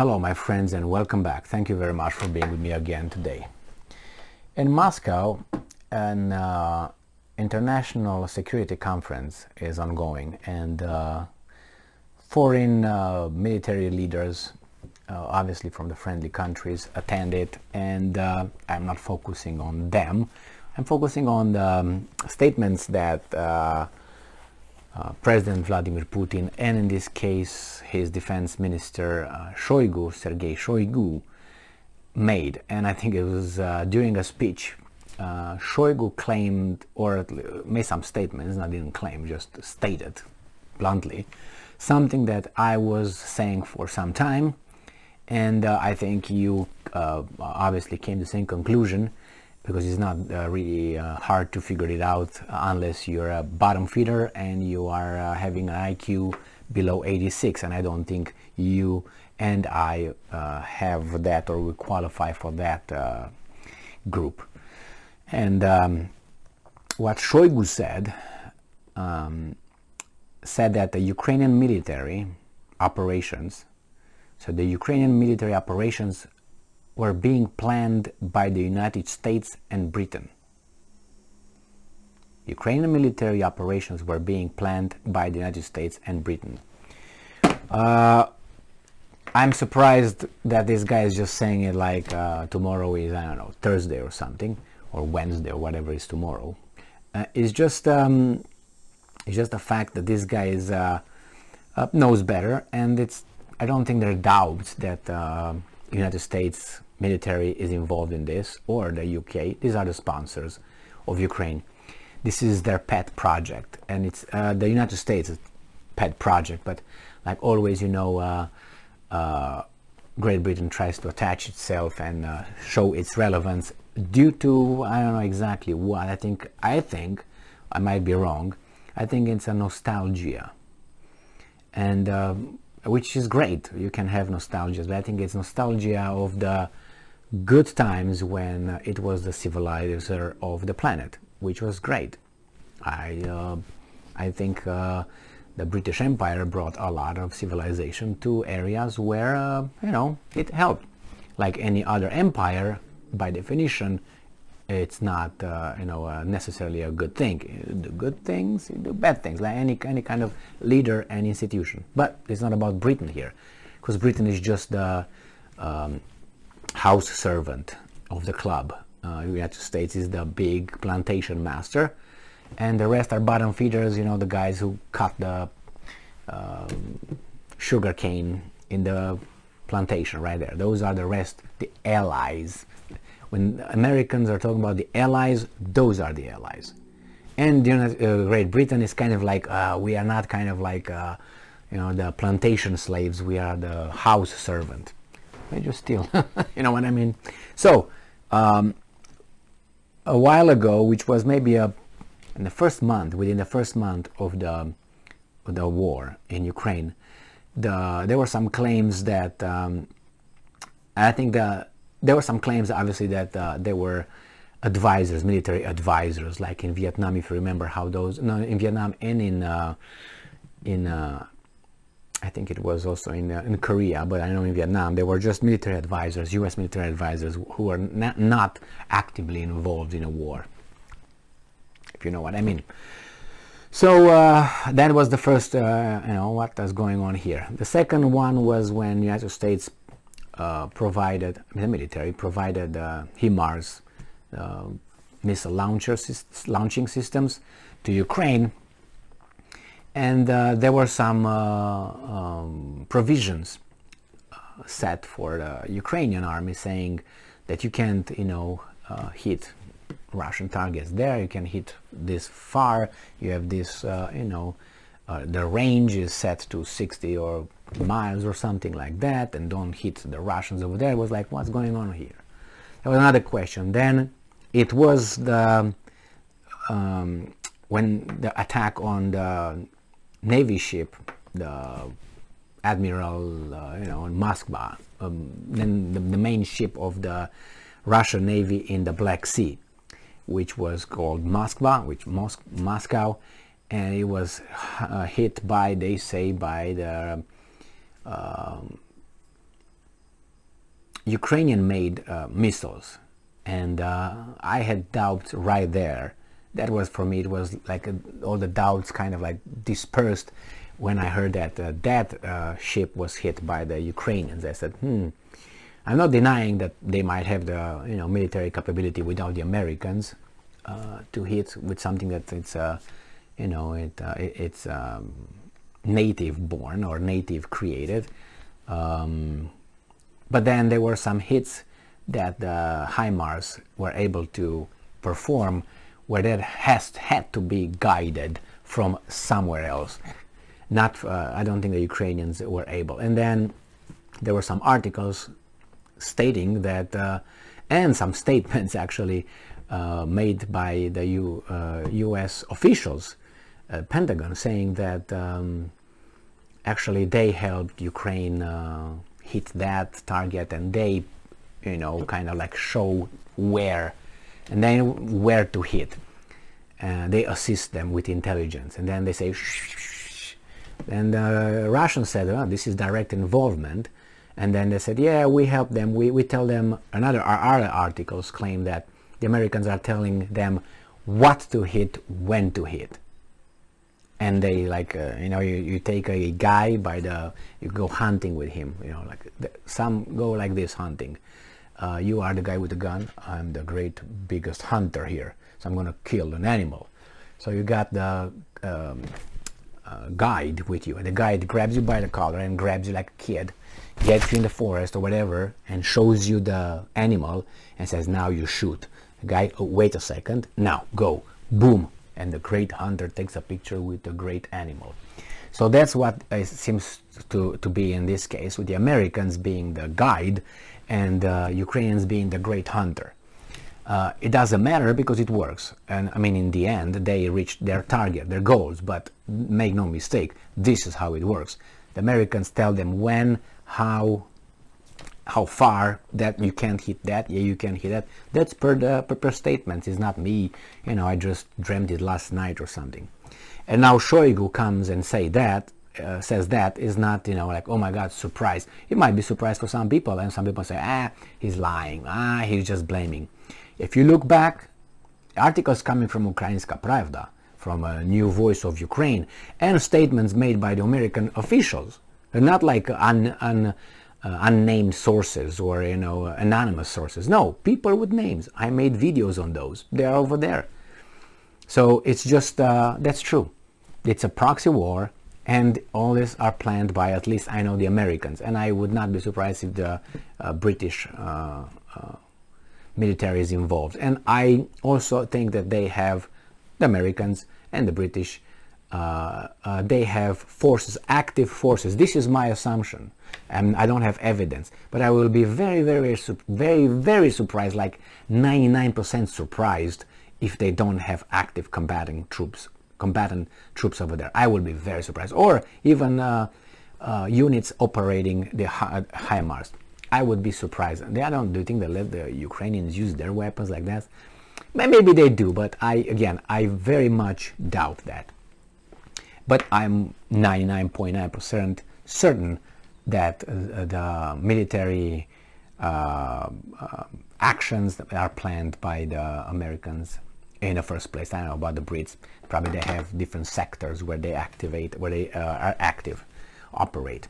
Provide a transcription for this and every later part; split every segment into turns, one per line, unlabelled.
Hello, my friends, and welcome back. Thank you very much for being with me again today. In Moscow, an uh, international security conference is ongoing, and uh, foreign uh, military leaders, uh, obviously from the friendly countries, attend it. And uh, I'm not focusing on them. I'm focusing on the um, statements that uh, President Vladimir Putin and in this case his defense minister uh, Shoigu, Sergei Shoigu, made. And I think it was uh, during a speech, uh, Shoigu claimed or made some statements, not didn't claim, just stated bluntly, something that I was saying for some time. And uh, I think you obviously came to the same conclusion because it's not uh, really uh, hard to figure it out unless you're a bottom feeder and you are uh, having an IQ below 86 and I don't think you and I uh, have that or we qualify for that uh, group. And um, what Shoigu said um, said that the Ukrainian military operations so the Ukrainian military operations were being planned by the United States and Britain. Ukrainian military operations were being planned by the United States and Britain. Uh, I'm surprised that this guy is just saying it like uh, tomorrow is, I don't know, Thursday or something, or Wednesday or whatever is tomorrow. Uh, it's just um, it's just the fact that this guy is uh, knows better, and it's I don't think there are doubts that uh, United States military is involved in this or the UK. These are the sponsors of Ukraine. This is their pet project and it's uh, the United States pet project but like always you know uh, uh, Great Britain tries to attach itself and uh, show its relevance due to I don't know exactly what I think I think I might be wrong I think it's a nostalgia and um, which is great. You can have nostalgia, but I think it's nostalgia of the good times when it was the civilizer of the planet, which was great. I, uh, I think uh, the British Empire brought a lot of civilization to areas where, uh, you know, it helped. Like any other empire, by definition, it's not uh, you know uh, necessarily a good thing. You do good things, you do bad things, like any any kind of leader and institution. But it's not about Britain here, because Britain is just the um, house servant of the club. Uh, United States is the big plantation master, and the rest are bottom feeders. You know the guys who cut the um, sugar cane in the plantation right there. Those are the rest, the allies when Americans are talking about the allies, those are the allies. And you uh, Great Britain is kind of like, uh, we are not kind of like, uh, you know, the plantation slaves, we are the house servant. They just steal, you know what I mean? So, um, a while ago, which was maybe a, in the first month, within the first month of the, of the war in Ukraine, the, there were some claims that um, I think the there were some claims, obviously, that uh, there were advisors, military advisors, like in Vietnam, if you remember how those, no, in Vietnam and in, uh, in uh, I think it was also in, uh, in Korea, but I know in Vietnam, there were just military advisors, US military advisors, who were not, not actively involved in a war, if you know what I mean. So uh, that was the first, uh, you know, what was going on here. The second one was when United States uh, provided, the military provided uh, HIMARS uh, missile launcher launching systems to Ukraine. And uh, there were some uh, um, provisions set for the Ukrainian army saying that you can't, you know, hit Russian targets there, you can hit this far, you have this, you know, uh, the range is set to 60 or miles or something like that and don't hit the Russians over there. It was like, what's going on here? There was another question. Then it was the um, when the attack on the Navy ship, the Admiral, uh, you know, Moskva, um, then the, the, main ship of the Russian Navy in the Black Sea, which was called Moskva, which Mos Moscow, and it was uh, hit by, they say, by the um, Ukrainian-made uh, missiles, and uh, I had doubts right there. That was for me. It was like a, all the doubts kind of like dispersed when I heard that uh, that uh, ship was hit by the Ukrainians. I said, "Hmm." I'm not denying that they might have the you know military capability without the Americans uh, to hit with something that it's uh, you know it, it it's um, native born or native created. Um, but then there were some hits that the HIMARS were able to perform where that has had to be guided from somewhere else. Not, uh, I don't think the Ukrainians were able. And then there were some articles stating that, uh, and some statements actually uh, made by the U, U.S. Uh, officials, uh, Pentagon, saying that um, actually they helped Ukraine uh, hit that target and they you know kind of like show where and then where to hit. Uh, they assist them with intelligence and then they say shh, and the uh, Russians said oh, this is direct involvement. And then they said yeah we help them. We, we tell them another our articles claim that the Americans are telling them what to hit when to hit and they like uh, you know you, you take a guy by the you go hunting with him you know like the, some go like this hunting. Uh, you are the guy with the gun. I'm the great biggest hunter here. So i'm gonna kill an animal. So you got the um, uh, guide with you. And the guide grabs you by the collar and grabs you like a kid gets you in the forest or whatever and shows you the animal and says now you shoot. The guy oh, wait a second. Now go. Boom and the great hunter takes a picture with the great animal. So that's what seems to, to be in this case, with the Americans being the guide and uh, Ukrainians being the great hunter. Uh, it doesn't matter because it works. And I mean, in the end, they reached their target, their goals, but make no mistake, this is how it works. The Americans tell them when, how, how far that you can't hit that. Yeah you can hit that. That's per the per, per statements it's not me you know i just dreamt it last night or something. And now shoigu comes and say that uh, says that is not you know like oh my god surprise. It might be surprise for some people and some people say ah he's lying. Ah he's just blaming. If you look back articles coming from ukrainska pravda from a new voice of ukraine and statements made by the american officials they're not like un, un uh, unnamed sources or you know anonymous sources. No people with names. I made videos on those. They're over there. So it's just uh, that's true. It's a proxy war and all this are planned by at least i know the americans. And i would not be surprised if the uh, british uh, uh, military is involved. And i also think that they have the americans and the british uh, uh, they have forces, active forces. This is my assumption, and I don't have evidence, but I will be very, very, very, very surprised, like 99% surprised, if they don't have active combating troops, combatant troops over there. I will be very surprised, or even uh, uh units operating the HIMARS. I would be surprised. I don't do you think they let the Ukrainians use their weapons like that. Maybe they do, but I again I very much doubt that but I'm 99.9% certain that uh, the military uh, uh, actions that are planned by the Americans in the first place. I don't know about the Brits. Probably they have different sectors where they activate, where they uh, are active, operate.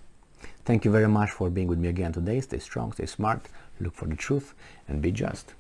Thank you very much for being with me again today. Stay strong, stay smart, look for the truth, and be just.